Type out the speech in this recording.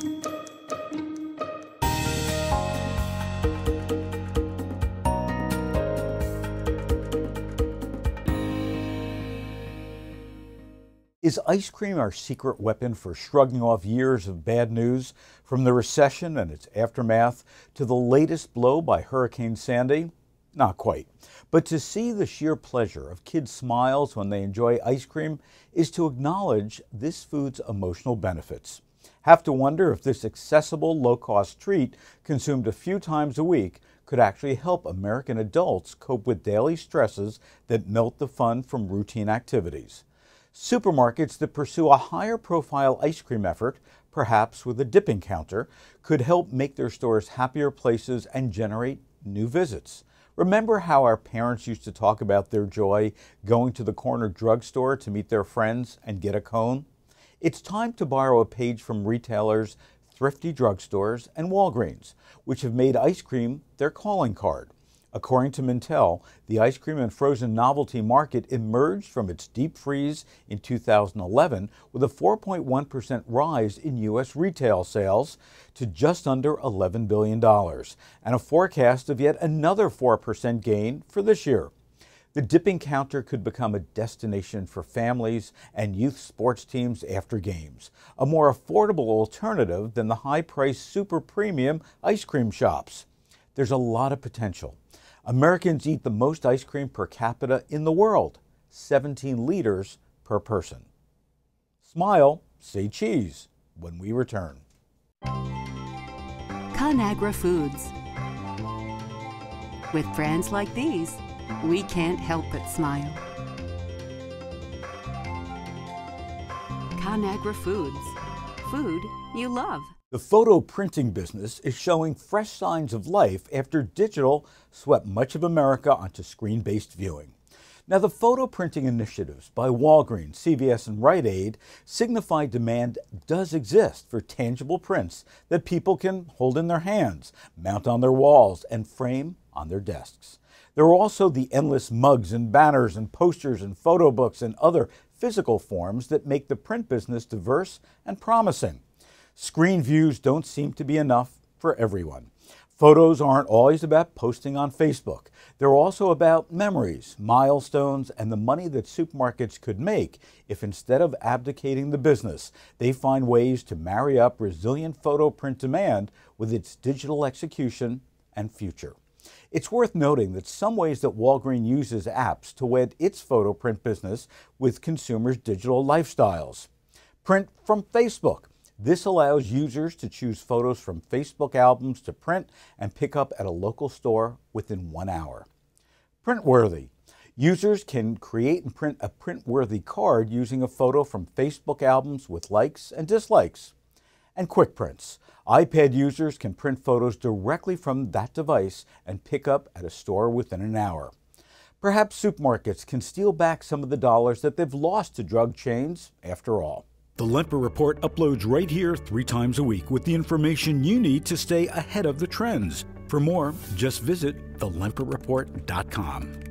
Is ice cream our secret weapon for shrugging off years of bad news, from the recession and its aftermath to the latest blow by Hurricane Sandy? Not quite. But to see the sheer pleasure of kids' smiles when they enjoy ice cream is to acknowledge this food's emotional benefits. Have to wonder if this accessible, low cost treat, consumed a few times a week, could actually help American adults cope with daily stresses that melt the fun from routine activities. Supermarkets that pursue a higher profile ice cream effort, perhaps with a dipping counter, could help make their stores happier places and generate new visits. Remember how our parents used to talk about their joy going to the corner drugstore to meet their friends and get a cone? It's time to borrow a page from retailers, Thrifty drugstores, and Walgreens, which have made ice cream their calling card. According to Mintel, the ice cream and frozen novelty market emerged from its deep freeze in 2011 with a 4.1% rise in U.S. retail sales to just under $11 billion, and a forecast of yet another 4% gain for this year. The dipping counter could become a destination for families and youth sports teams after games, a more affordable alternative than the high priced super premium ice cream shops. There's a lot of potential. Americans eat the most ice cream per capita in the world, 17 liters per person. Smile, say cheese when we return. Conagra Foods. With brands like these, we can't help but smile. Conagra Foods. Food you love. The photo printing business is showing fresh signs of life after digital swept much of America onto screen based viewing. Now, the photo printing initiatives by Walgreens, CVS, and Rite Aid signify demand does exist for tangible prints that people can hold in their hands, mount on their walls, and frame on their desks. There are also the endless mugs and banners and posters and photo books and other physical forms that make the print business diverse and promising. Screen views don't seem to be enough for everyone. Photos aren't always about posting on Facebook. They're also about memories, milestones, and the money that supermarkets could make if instead of abdicating the business, they find ways to marry up resilient photo print demand with its digital execution and future. It's worth noting that some ways that Walgreens uses apps to wed its photo print business with consumers' digital lifestyles. Print from Facebook this allows users to choose photos from Facebook albums to print and pick up at a local store within one hour. Printworthy. Users can create and print a print-worthy card using a photo from Facebook albums with likes and dislikes. And quick prints. iPad users can print photos directly from that device and pick up at a store within an hour. Perhaps supermarkets can steal back some of the dollars that they've lost to drug chains after all. The Lempert Report uploads right here three times a week with the information you need to stay ahead of the trends. For more, just visit thelempertreport.com.